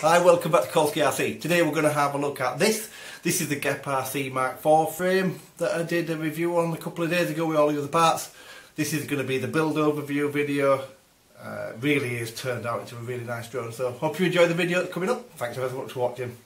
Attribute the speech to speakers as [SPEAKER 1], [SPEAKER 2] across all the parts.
[SPEAKER 1] Hi, welcome back to Kolsky RC. Today we're going to have a look at this. This is the GEPRC Mark IV frame that I did a review on a couple of days ago with all the other parts. This is going to be the build overview video. Uh, really has turned out into a really nice drone. So hope you enjoy the video coming up. Thanks very much for watching.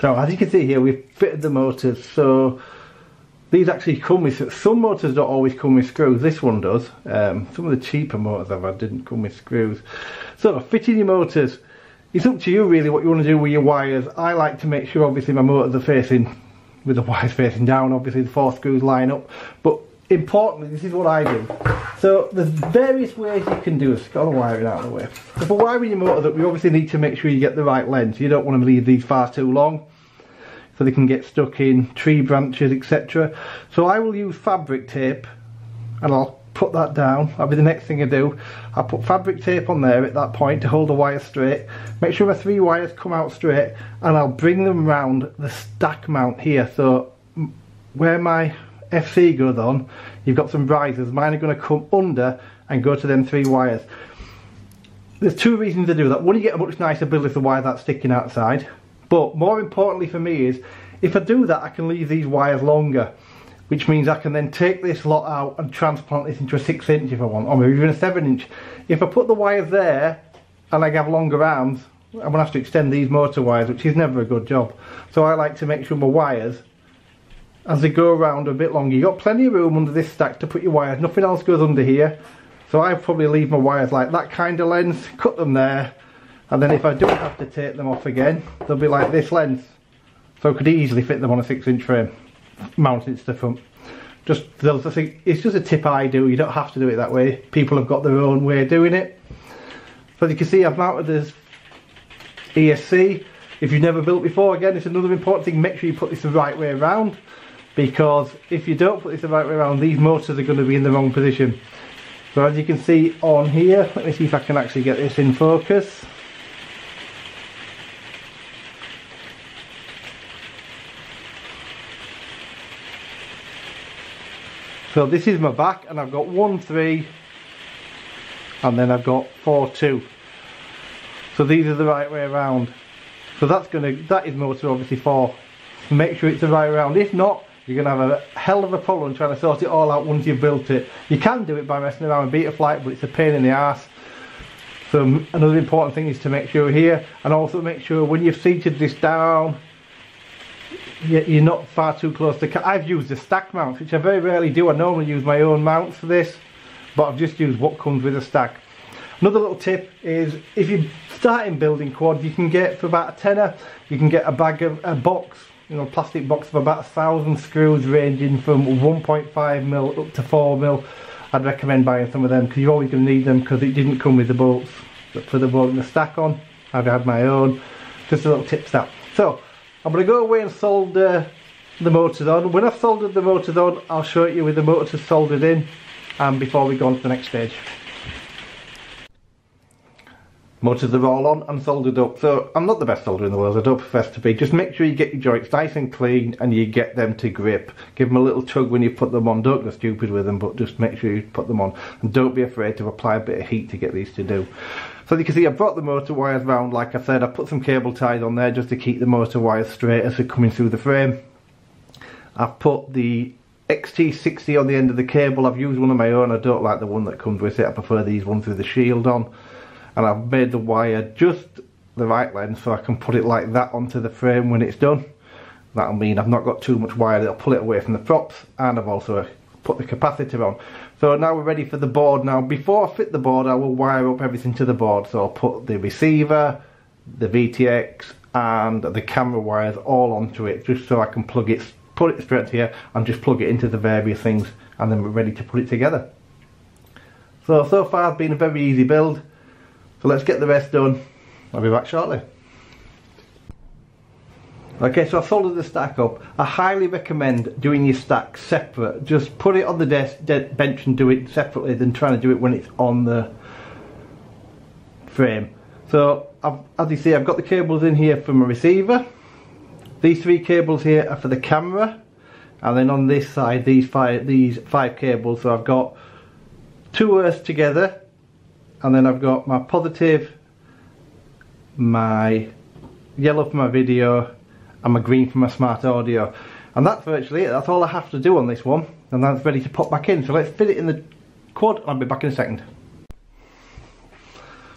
[SPEAKER 1] So as you can see here we've fitted the motors so these actually come with, some motors don't always come with screws, this one does. Um, some of the cheaper motors I've had didn't come with screws. So fitting your motors, it's up to you really what you want to do with your wires. I like to make sure obviously my motors are facing, with the wires facing down, obviously the four screws line up. But importantly, this is what I do. So there's various ways you can do this. Got the wiring out of the way. So for wiring your motor, that we obviously need to make sure you get the right length. You don't want to leave these far too long so they can get stuck in tree branches etc so I will use fabric tape and I'll put that down that'll be the next thing I do I'll put fabric tape on there at that point to hold the wire straight make sure my three wires come out straight and I'll bring them round the stack mount here so where my FC goes on you've got some risers mine are going to come under and go to them three wires there's two reasons to do that one you get a much nicer build if the wire that's sticking outside but more importantly for me is, if I do that I can leave these wires longer. Which means I can then take this lot out and transplant this into a 6 inch if I want, or maybe even a 7 inch. If I put the wires there, and I have longer arms, I'm going to have to extend these motor wires, which is never a good job. So I like to make sure my wires, as they go around a bit longer, you've got plenty of room under this stack to put your wires, nothing else goes under here. So I probably leave my wires like that kind of length, cut them there, and then if I don't have to take them off again they'll be like this length. So I could easily fit them on a 6 inch frame mounted to the front just it's just a tip I do. You don't have to do it that way. People have got their own way of doing it. So as you can see I've mounted this ESC if you've never built before again it's another important thing. Make sure you put this the right way around because if you don't put this the right way around these motors are going to be in the wrong position so as you can see on here let me see if I can actually get this in focus So this is my back and I've got 1, 3 and then I've got 4, 2. So these are the right way around. So that's going to, that is motor obviously 4. Make sure it's the right way around. If not, you're going to have a hell of a problem trying to sort it all out once you've built it. You can do it by messing around with Betaflight, but it's a pain in the ass. So another important thing is to make sure here and also make sure when you've seated this down you're not far too close to I've used the stack mounts which I very rarely do I normally use my own mounts for this but I've just used what comes with a stack another little tip is if you're starting building quad you can get for about a tenner you can get a bag of a box you know plastic box of about a thousand screws ranging from 1.5 mil up to 4 mil I'd recommend buying some of them because you're always going to need them because it didn't come with the bolts but for the bolt and the stack on I've had my own just a little tip that so I'm going to go away and solder the motors on. When I've soldered the motors on, I'll show you with the motors soldered in and before we go on to the next stage. Motors are all on and soldered up. So I'm not the best solderer in the world, I don't profess to be. Just make sure you get your joints nice and clean and you get them to grip. Give them a little tug when you put them on. Don't go stupid with them, but just make sure you put them on. And don't be afraid to apply a bit of heat to get these to do. So you can see I've brought the motor wires round like I said, I put some cable ties on there just to keep the motor wires straight as they're coming through the frame. I've put the XT60 on the end of the cable, I've used one of my own, I don't like the one that comes with it, I prefer these ones with the shield on. And I've made the wire just the right length so I can put it like that onto the frame when it's done. That'll mean I've not got too much wire that'll pull it away from the props and I've also put the capacitor on. So now we're ready for the board. Now before I fit the board I will wire up everything to the board. So I'll put the receiver, the VTX and the camera wires all onto it just so I can plug it, put it straight here and just plug it into the various things and then we're ready to put it together. So, so far it's been a very easy build. So let's get the rest done. I'll be back shortly. Okay, so I folded the stack up. I highly recommend doing your stack separate. Just put it on the desk, bench and do it separately than trying to do it when it's on the frame. So, I've, as you see, I've got the cables in here for my receiver. These three cables here are for the camera and then on this side these five these five cables so I've got two earths together and then I've got my positive my yellow for my video and my green for my smart audio. And that's virtually it. That's all I have to do on this one and that's ready to pop back in. So let's fit it in the quad. I'll be back in a second.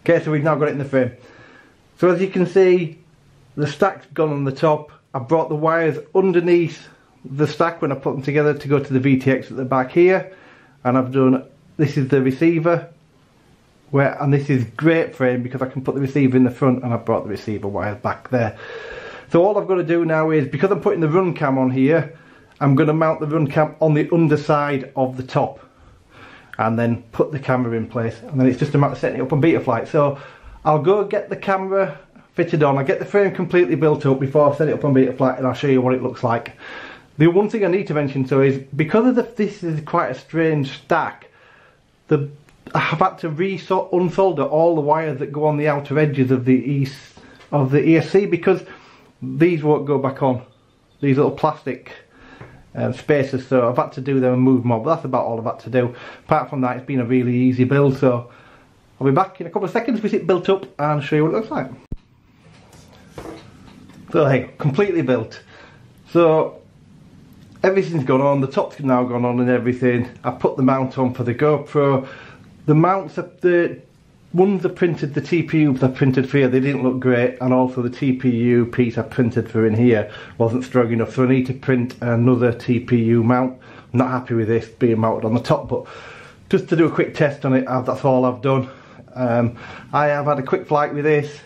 [SPEAKER 1] Okay so we've now got it in the frame. So as you can see the stack's gone on the top. I brought the wires underneath the stack when I put them together to go to the VTX at the back here and I've done this is the receiver where and this is great frame because I can put the receiver in the front and I brought the receiver wires back there. So all I've got to do now is because I'm putting the Runcam on here I'm going to mount the Runcam on the underside of the top and then put the camera in place and then it's just a matter of setting it up on Betaflight so I'll go get the camera fitted on, I'll get the frame completely built up before I set it up on Betaflight and I'll show you what it looks like. The one thing I need to mention so is because of the, this is quite a strange stack, the I have had to re-unsolder all the wires that go on the outer edges of the of the ESC because these won't go back on. These little plastic um, spacers, so I've had to do them and move them but that's about all I've had to do. Apart from that, it's been a really easy build, so I'll be back in a couple of seconds with it built up and show you what it looks like. So hey, completely built. So everything's gone on, the top's now gone on and everything. I put the mount on for the GoPro. The mounts, are, the ones I printed, the TPUs I printed for here, they didn't look great and also the TPU piece I printed for in here wasn't strong enough so I need to print another TPU mount. I'm not happy with this being mounted on the top but just to do a quick test on it, that's all I've done. Um, I have had a quick flight with this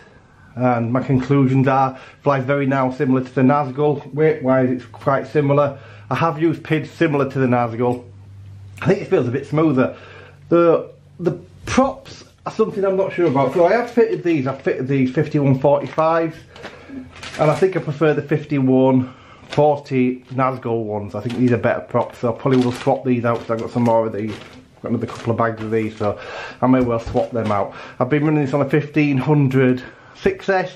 [SPEAKER 1] and my conclusions are flies very now similar to the Nazgul weight wise it's quite similar I have used PIDs similar to the Nazgul I think it feels a bit smoother the the props are something I'm not sure about so I have fitted these I've fitted these 5145s and I think I prefer the 5140 Nazgul ones I think these are better props so I probably will swap these out because I've got some more of these got another couple of bags of these so I may well swap them out I've been running this on a 1500 6S.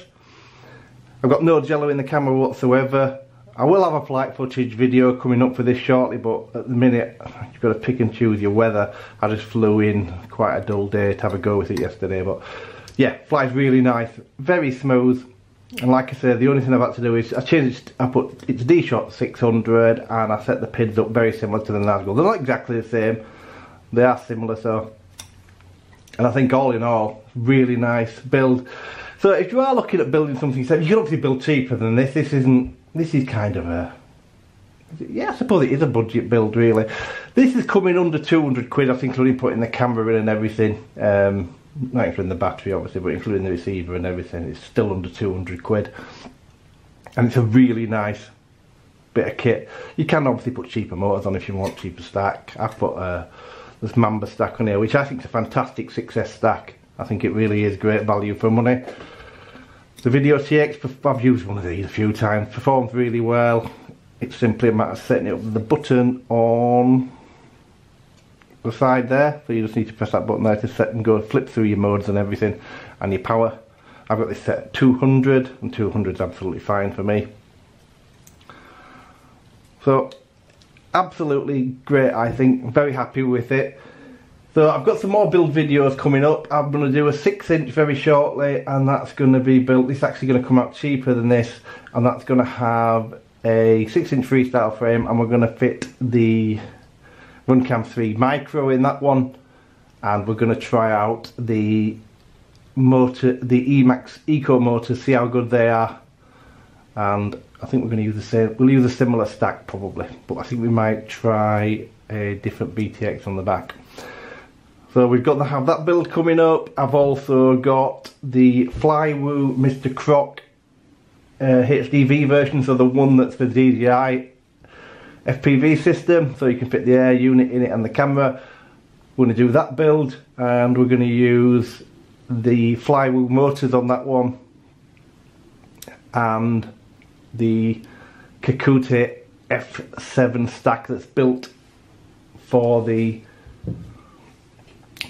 [SPEAKER 1] I've got no jello in the camera whatsoever. I will have a flight footage video coming up for this shortly, but at the minute, you've got to pick and choose your weather. I just flew in quite a dull day to have a go with it yesterday, but yeah, flies really nice, very smooth. And like I said, the only thing I've had to do is I changed, I put it's D-Shot 600 and I set the PIDs up very similar to the Nazgul. They're not exactly the same, they are similar, so. And I think all in all, really nice build. So if you are looking at building something, you can obviously build cheaper than this. This isn't. This is kind of a. Yeah, I suppose it is a budget build, really. This is coming under 200 quid, I think, including putting the camera in and everything. Um, not including the battery, obviously, but including the receiver and everything. It's still under 200 quid. And it's a really nice bit of kit. You can obviously put cheaper motors on if you want cheaper stack. I've put uh, this Mamba stack on here, which I think is a fantastic success stack. I think it really is great value for money. The Video TX, I've used one of these a few times, performs really well. It's simply a matter of setting it up with the button on the side there. So you just need to press that button there to set and go flip through your modes and everything and your power. I've got this set at 200 and 200 is absolutely fine for me. So absolutely great I think, very happy with it. So I've got some more build videos coming up. I'm going to do a 6 inch very shortly and that's going to be built, it's actually going to come out cheaper than this and that's going to have a 6 inch freestyle frame and we're going to fit the Runcam 3 Micro in that one and we're going to try out the motor, the Emax Eco motors, see how good they are and I think we're going to use the same, we'll use a similar stack probably but I think we might try a different VTX on the back. So we've got to have that build coming up. I've also got the Flywoo Mr. Croc uh, HDV version, so the one that's the DJI FPV system, so you can fit the air unit in it and the camera. We're going to do that build, and we're going to use the Flywoo motors on that one, and the Kakute F7 stack that's built for the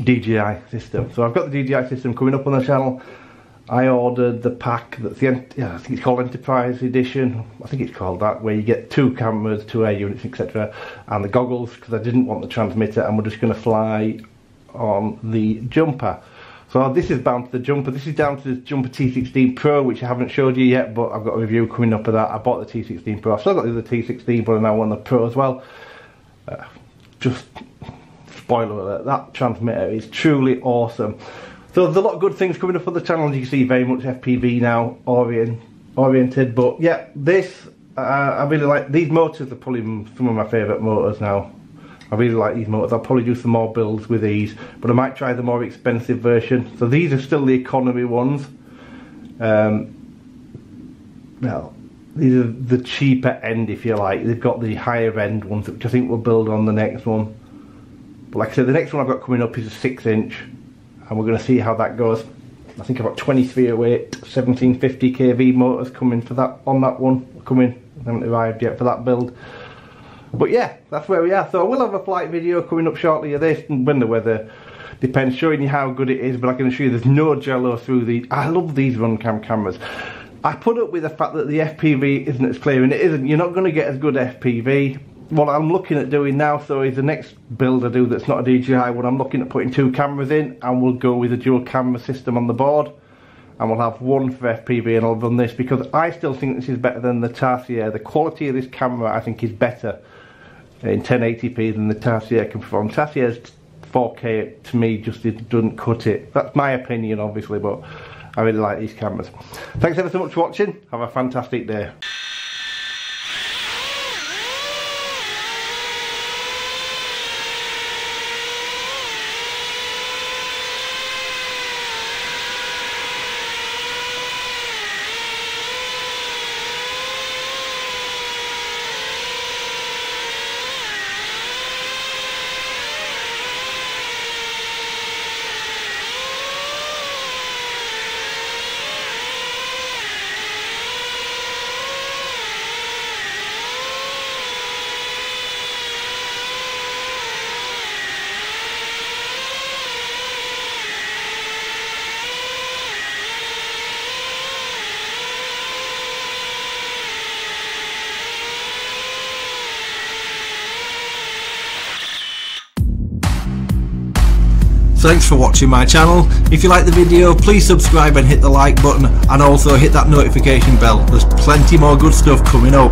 [SPEAKER 1] DJI system. So I've got the DJI system coming up on the channel I ordered the pack that's the I think it's called Enterprise Edition. I think it's called that, where you get two cameras, two air units, etc., and the goggles because I didn't want the transmitter, and we're just going to fly on the jumper. So this is bound to the jumper. This is down to the jumper T16 Pro, which I haven't showed you yet, but I've got a review coming up of that. I bought the T16 Pro. I've still got the other T16, but I now want the Pro as well. Uh, just spoiler alert, that transmitter is truly awesome. So there's a lot of good things coming up for the channel. As you can see, very much FPV now orient, oriented. But yeah, this uh, I really like. These motors are probably some of my favourite motors now. I really like these motors. I'll probably do some more builds with these, but I might try the more expensive version. So these are still the economy ones. Um, well, these are the cheaper end, if you like. They've got the higher end ones, which I think we'll build on the next one. But like I said, the next one I've got coming up is a 6 inch and we're going to see how that goes. I think I've got 2308 1750 kV motors coming for that on that one coming. I haven't arrived yet for that build. But yeah, that's where we are. So we'll have a flight video coming up shortly of this and when the weather depends, showing you how good it is, but I can assure you there's no jello through the I love these Runcam cameras. I put up with the fact that the FPV isn't as clear and it isn't. You're not going to get as good FPV what I'm looking at doing now so is the next build I do that's not a DJI one I'm looking at putting two cameras in and we'll go with a dual camera system on the board and we'll have one for FPV and I'll run this because I still think this is better than the Tarsier the quality of this camera I think is better in 1080p than the Tarsier can perform. Tarsier's 4K to me just doesn't cut it. That's my opinion obviously but I really like these cameras. Thanks ever so much for watching. Have a fantastic day
[SPEAKER 2] Thanks for watching my channel. If you like the video, please subscribe and hit the like button and also hit that notification bell. There's plenty more good stuff coming up.